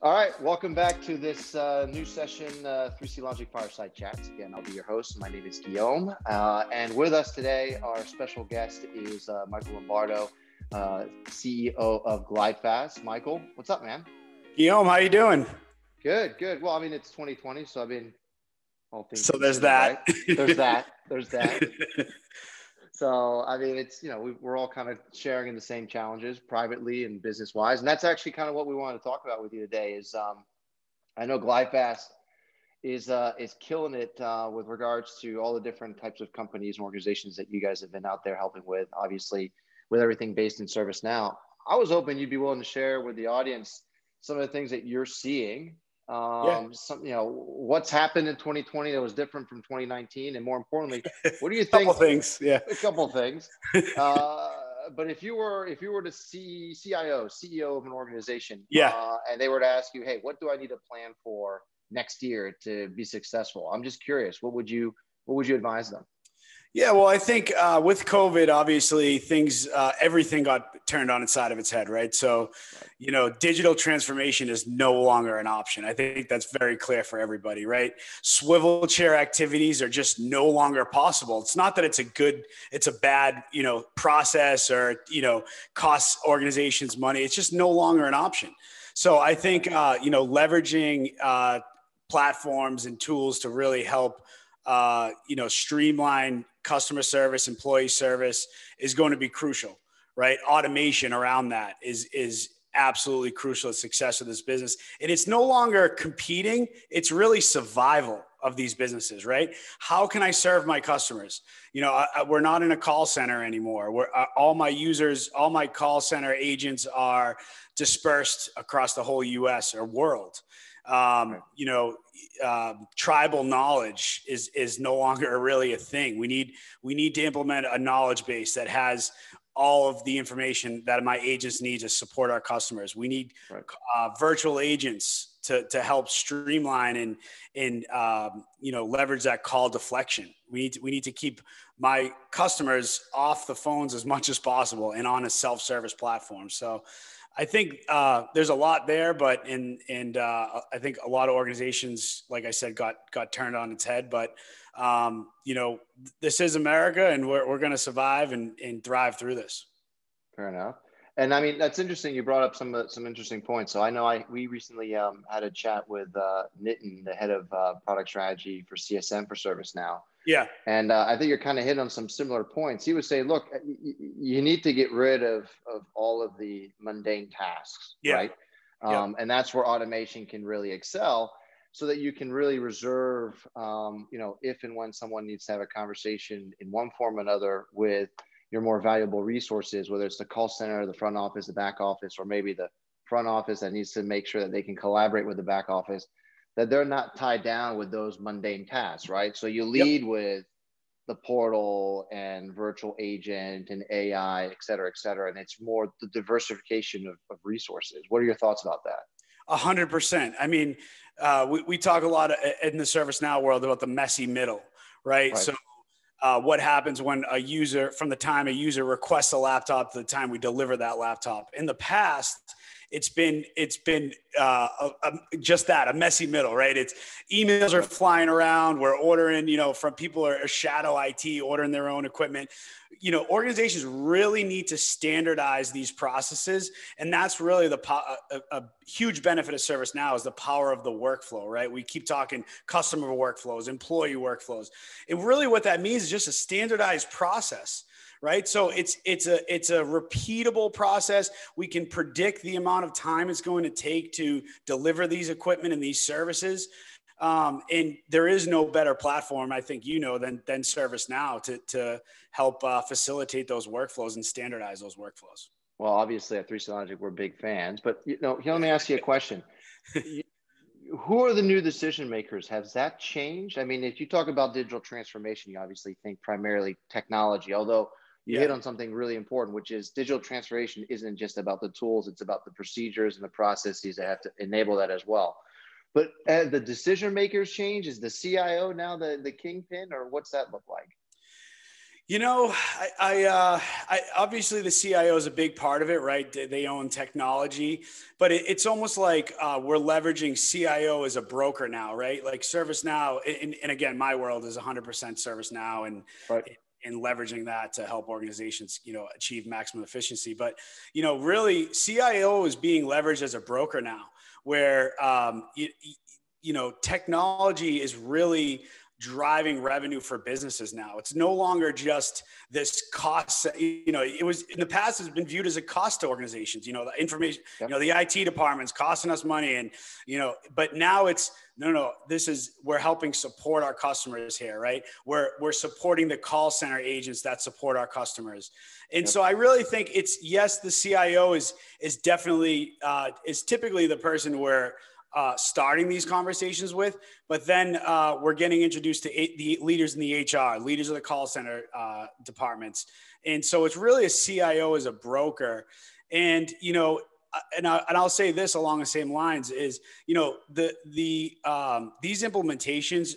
All right, welcome back to this uh, new session, uh, 3C Logic Fireside Chats. Again, I'll be your host. My name is Guillaume. Uh, and with us today, our special guest is uh, Michael Lombardo, uh, CEO of GlideFast. Michael, what's up, man? Guillaume, how you doing? Good, good. Well, I mean, it's 2020, so I've been all things. So there's that. Right? There's that. There's that. So, I mean, it's, you know, we, are all kind of sharing in the same challenges privately and business wise. And that's actually kind of what we wanted to talk about with you today is um, I know GlideFast is, uh, is killing it uh, with regards to all the different types of companies and organizations that you guys have been out there helping with, obviously with everything based in ServiceNow. I was hoping you'd be willing to share with the audience some of the things that you're seeing um, yeah. some, you know, what's happened in 2020 that was different from 2019, and more importantly, what do you think? a couple things, yeah, a couple things. Uh, but if you were if you were to see CIO, CEO of an organization, yeah, uh, and they were to ask you, hey, what do I need to plan for next year to be successful? I'm just curious, what would you what would you advise them? Yeah, well, I think uh, with COVID, obviously things, uh, everything got turned on its side of its head, right? So, you know, digital transformation is no longer an option. I think that's very clear for everybody, right? Swivel chair activities are just no longer possible. It's not that it's a good, it's a bad, you know, process or, you know, costs organizations money. It's just no longer an option. So I think, uh, you know, leveraging uh, platforms and tools to really help uh, you know, streamline customer service, employee service is going to be crucial, right? Automation around that is is absolutely crucial to success of this business. And it's no longer competing, it's really survival of these businesses, right? How can I serve my customers? You know, I, I, we're not in a call center anymore. We're uh, all my users, all my call center agents are dispersed across the whole US or world. Um, you know, uh, tribal knowledge is is no longer really a thing. We need we need to implement a knowledge base that has all of the information that my agents need to support our customers. We need right. uh, virtual agents to, to help streamline and and um, you know leverage that call deflection. We need to, we need to keep my customers off the phones as much as possible and on a self service platform. So I think uh, there's a lot there, but in and uh, I think a lot of organizations, like I said, got got turned on its head. But um, you know, this is America, and we're we're going to survive and, and thrive through this. Fair enough. And I mean, that's interesting. You brought up some uh, some interesting points. So I know I we recently um, had a chat with uh, Nitin, the head of uh, product strategy for CSM for ServiceNow. Yeah. And uh, I think you're kind of hitting on some similar points. He was saying, look, y- you need to get rid of of all of the mundane tasks, yeah. right? Um, yeah. And that's where automation can really excel, so that you can really reserve, um, you know, if and when someone needs to have a conversation in one form or another with your more valuable resources, whether it's the call center, the front office, the back office, or maybe the front office that needs to make sure that they can collaborate with the back office, that they're not tied down with those mundane tasks, right? So you lead yep. with the portal and virtual agent and AI, et cetera, et cetera. And it's more the diversification of, of resources. What are your thoughts about that? A hundred percent. I mean, uh, we, we talk a lot in the ServiceNow world about the messy middle, right? right. So uh, what happens when a user from the time a user requests a laptop to the time we deliver that laptop. In the past it's been it's been uh, a, a, just that a messy middle right? It's emails are flying around we're ordering you know from people are shadow it ordering their own equipment you know organizations really need to standardize these processes and that's really the po- a, a, huge benefit of ServiceNow is the power of the workflow right? We keep talking customer workflows employee workflows and really what that means is just a standardized process right? So it's it's a it's a repeatable process. We can predict the amount of time it's going to take to deliver these equipment and these services um, and there is no better platform, I think you know, than than ServiceNow to to help uh, facilitate those workflows and standardize those workflows. Well, obviously at 3C Logic, we're big fans, but you know, let me ask you a question. Who are the new decision makers? Has that changed? I mean, if you talk about digital transformation, you obviously think primarily technology, although you yeah. hit on something really important, which is digital transformation isn't just about the tools, it's about the procedures and the processes that have to enable that as well. But uh, the decision makers change. Is the CIO now the, the kingpin, or what's that look like? You know, I, I, uh, I, obviously the CIO is a big part of it, right? They own technology, but it, it's almost like uh, we're leveraging CIO as a broker now, right? Like ServiceNow, and, and again, my world is 100% ServiceNow, and right. And leveraging that to help organizations, you know, achieve maximum efficiency. But you know, really, CIO is being leveraged as a broker now, where um, you, you know, technology is really driving revenue for businesses now. It's no longer just this cost. You know, it was in the past has been viewed as a cost to organizations. You know, the information, yep. you know, the IT department's costing us money, and you know, but now it's no, no. This is we're helping support our customers here, right? We're we're supporting the call center agents that support our customers, and yep. so I really think it's yes, the CIO is is definitely uh, is typically the person where uh, starting these conversations with, but then uh, we're getting introduced to a- the leaders in the HR, leaders of the call center uh, departments, and so it's really a CIO as a broker, and you know. Uh, and, I, and I'll say this along the same lines is, you know, the the um, these implementations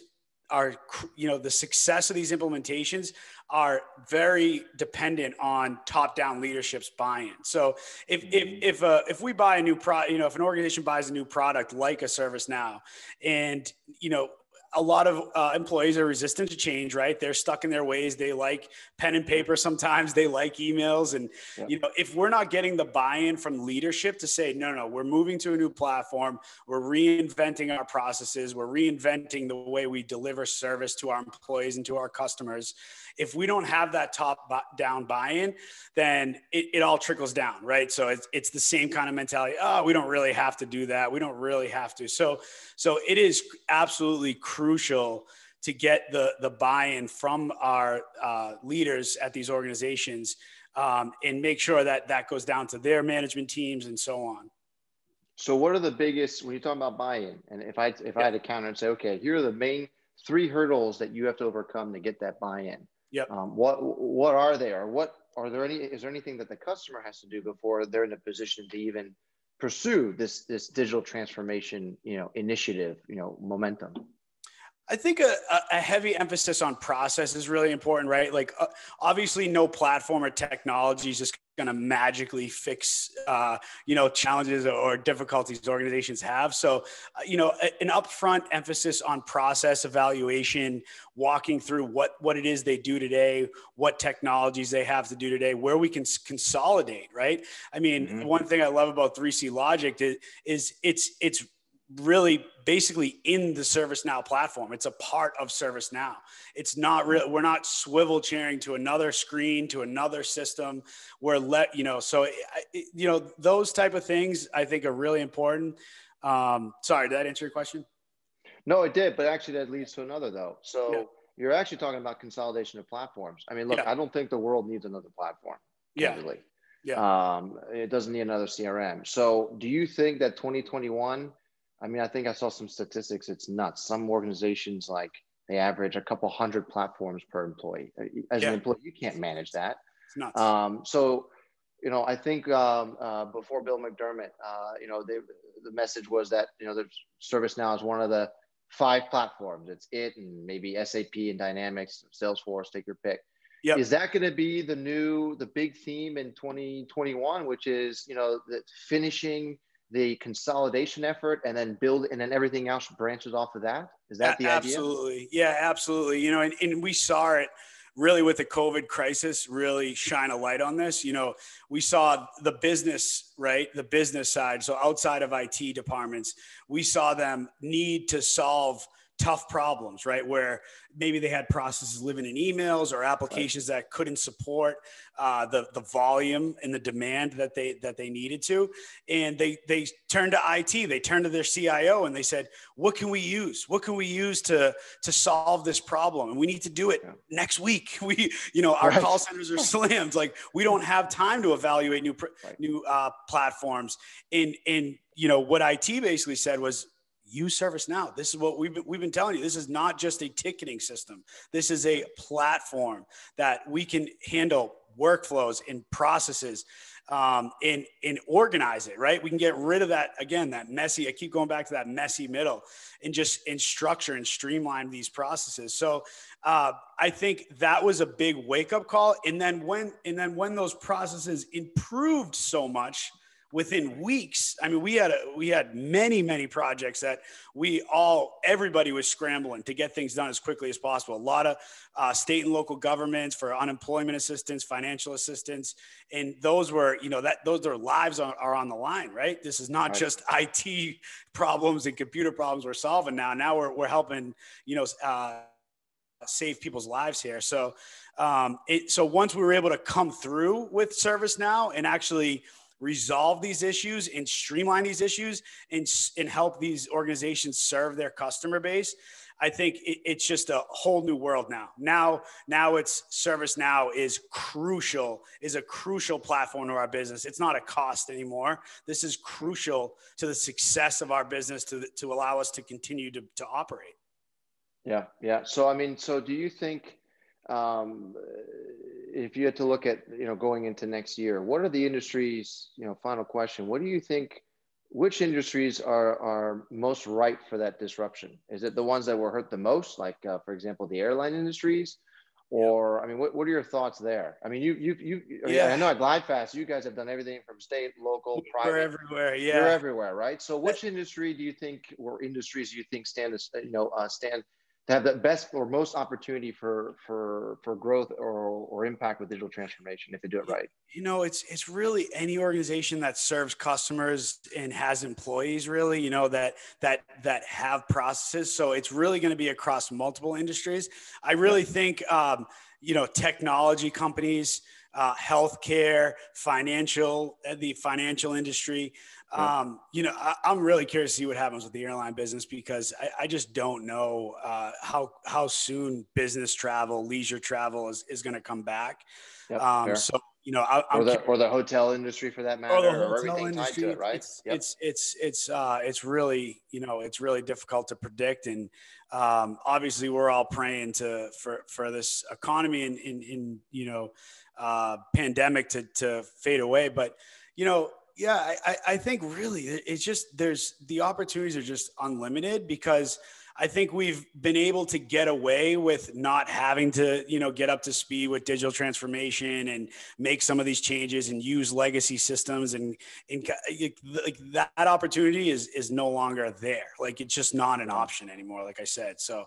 are you know the success of these implementations are very dependent on top-down leadership's buy-in. So if if mm-hmm. if uh, if we buy a new product, you know, if an organization buys a new product like a ServiceNow, and you know a lot of uh, employees are resistant to change right? They're stuck in their ways. They like pen and paper sometimes. They like emails. And yeah. you know if we're not getting the buy-in from leadership to say no no we're moving to a new platform. We're reinventing our processes. We're reinventing the way we deliver service to our employees and to our customers. If we don't have that top down buy-in then it, it all trickles down right? So it's, it's the same kind of mentality. Oh we don't really have to do that. We don't really have to. So so it is absolutely crucial to get the the buy-in from our uh, leaders at these organizations um, and make sure that that goes down to their management teams and so on. So, what are the biggest when you're talking about buy-in? And if I if yeah. I had to counter and say, okay, here are the main three hurdles that you have to overcome to get that buy-in. Yep. Um, what what are they, or what are there any? Is there anything that the customer has to do before they're in a position to even pursue this this digital transformation, you know, initiative, you know, momentum? I think a, a, heavy emphasis on process is really important, right? Like, uh, obviously, no platform or technology is just going to magically fix, uh, you know, challenges or difficulties organizations have. So, uh, you know, an upfront emphasis on process evaluation, walking through what what it is they do today, what technologies they have to do today, where we can consolidate, right? I mean, mm-hmm. one thing I love about 3C Logic is, is it's it's really basically in the ServiceNow platform. It's a part of ServiceNow. It's not real. We're not swivel chairing to another screen, to another system. We're let, you know, so, you know, those type of things I think are really important. Um, sorry, did that answer your question? No, it did. But actually that leads to another though. So yeah. you're actually talking about consolidation of platforms. I mean, look, yeah. I don't think the world needs another platform. Yeah. Yeah. Um, it doesn't need another CRM. So do you think that 2021 I mean, I think I saw some statistics. It's nuts. Some organizations like they average a couple hundred platforms per employee. Uh, as yeah. an employee, you can't manage that. It's nuts. Um, so, you know, I think um, uh, before Bill McDermott, uh, you know, they, the message was that you know, the ServiceNow is one of the five platforms. It's it and maybe SAP and Dynamics, Salesforce, take your pick. Yep. Is that going to be the new, the big theme in 2021, which is, you know, the finishing the consolidation effort and then build and then everything else branches off of that? Is that the absolutely. idea? absolutely. Yeah absolutely. You know and, and we saw it really with the covid crisis really shine a light on this. You know we saw the business right the business side so outside of it departments we saw them need to solve tough problems, right? Where maybe they had processes living in emails or applications right. that couldn't support uh, the the volume and the demand that they that they needed to, and they they turned to IT, they turned to their CIO, and they said, "What can we use? What can we use to to solve this problem? And we need to do it yeah. next week. We, you know, our right. call centers are slammed. Like we don't have time to evaluate new right. new uh, platforms. And and you know what IT basically said was use ServiceNow. This is what we've been, we've been telling you. This is not just a ticketing system. This is a platform that we can handle workflows and processes um, and and organize it right we can get rid of that again that messy i keep going back to that messy middle and just in structure and streamline these processes so uh, i think that was a big wake up call and then when and then when those processes improved so much within weeks i mean we had a, we had many many projects that we all everybody was scrambling to get things done as quickly as possible. A lot of uh, state and local governments for unemployment assistance financial assistance and those were you know that those their lives are, are on the line right? This is not right. just it problems and computer problems we're solving now. Now we're, we're helping you know uh, save people's lives here. So um, it, so once we were able to come through with ServiceNow and actually resolve these issues and streamline these issues and, and help these organizations serve their customer base i think it, it's just a whole new world now. Now now it's ServiceNow is crucial is a crucial platform to our business. It's not a cost anymore. This is crucial to the success of our business to, to allow us to continue to, to operate. Yeah yeah. So i mean so do you think um, if you had to look at you know going into next year, what are the industries? You know, final question: What do you think? Which industries are are most ripe for that disruption? Is it the ones that were hurt the most, like uh, for example the airline industries? Or I mean, what, what are your thoughts there? I mean, you you you. Yeah. I know at GlideFast, you guys have done everything from state, local, private. We're everywhere. Yeah, you're everywhere, right? So, which industry do you think, or industries do you think stand, you know, uh, stand to have the best or most opportunity for for for growth or or impact with digital transformation if they do it right. you know it's it's really any organization that serves customers and has employees really you know that that that have processes. So it's really going to be across multiple industries. I really think um, you know technology companies uh, healthcare financial the financial industry um, you know, I, am really curious to see what happens with the airline business because I, I just don't know uh, how how soon business travel, leisure travel is, is going to come back. Yep, um, so you know, I, or, the, or the hotel industry for that matter, or, the hotel industry, it, right? It's yep. it's it's it's, uh, it's really you know it's really difficult to predict, and um, obviously we're all praying to for for this economy and in, in you know uh, pandemic to to fade away, but you know yeah, I, I think really it's just there's the opportunities are just unlimited because I think we've been able to get away with not having to, you know, get up to speed with digital transformation and make some of these changes and use legacy systems and, and like that opportunity is is no longer there. Like it's just not an option anymore. Like I said, so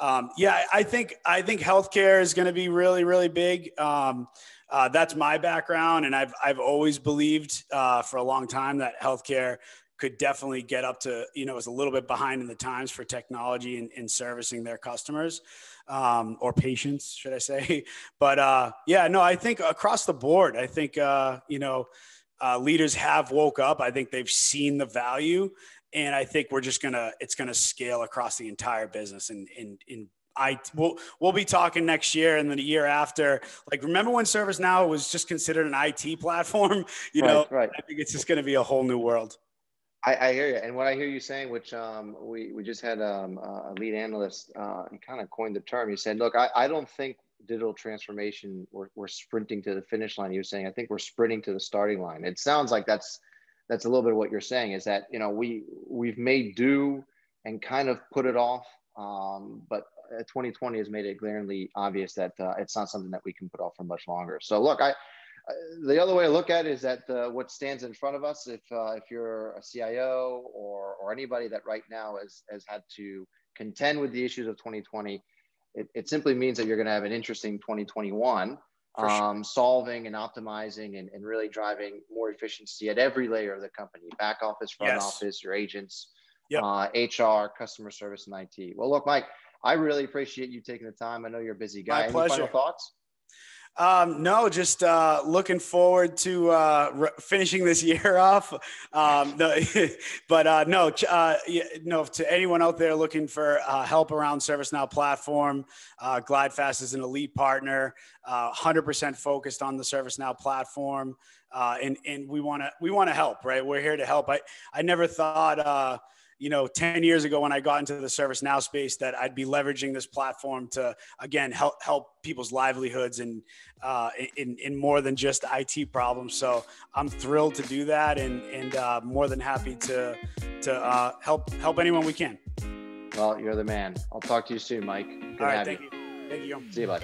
um, yeah, I think I think healthcare is going to be really really big. Um, uh, that's my background, and I've I've always believed uh, for a long time that healthcare could definitely get up to you know is a little bit behind in the times for technology and in, in, servicing their customers um, or patients, should I say? But uh, yeah, no, I think across the board, I think uh, you know uh, leaders have woke up. I think they've seen the value, and I think we're just gonna it's gonna scale across the entire business and in in I we'll, we'll be talking next year and then the year after. Like, remember when ServiceNow was just considered an IT platform? You know, right, right. I think it's just going to be a whole new world. I, I, hear you, and what I hear you saying, which um, we we just had um, a lead analyst uh, kind of coined the term. He said, "Look, I, I don't think digital transformation we're, we're sprinting to the finish line." You're saying, "I think we're sprinting to the starting line." It sounds like that's that's a little bit of what you're saying. Is that you know we we've made do and kind of put it off, um, but 2020 uh, has made it glaringly obvious that uh, it's not something that we can put off for much longer. So look, I uh, the other way to look at it is that uh, what stands in front of us, if uh, if you're a CIO or or anybody that right now has has had to contend with the issues of 2020, it, it simply means that you're going to have an interesting 2021. Sure. Um, solving and optimizing and, and really driving more efficiency at every layer of the company back office front yes. office your agents yep. uh, hr customer service and it well look mike I really appreciate you taking the time. I know you're a busy guy. My Any pleasure. final thoughts? Um, no, just uh, looking forward to uh, re- finishing this year off. Um, the, but uh, no, uh, no. To anyone out there looking for uh, help around ServiceNow platform, uh, GlideFast is an elite partner, 100% focused on the ServiceNow platform, and and we want to we want to help. Right, we're here to help. I I never thought you know, 10 years ago when I got into the ServiceNow space that I'd be leveraging this platform to, again, help, help people's livelihoods and uh, in, in more than just IT problems. So I'm thrilled to do that and, and uh, more than happy to, to uh, help, help anyone we can. Well, you're the man. I'll talk to you soon, Mike. Good All right, thank you. you. Thank you. See you, bud.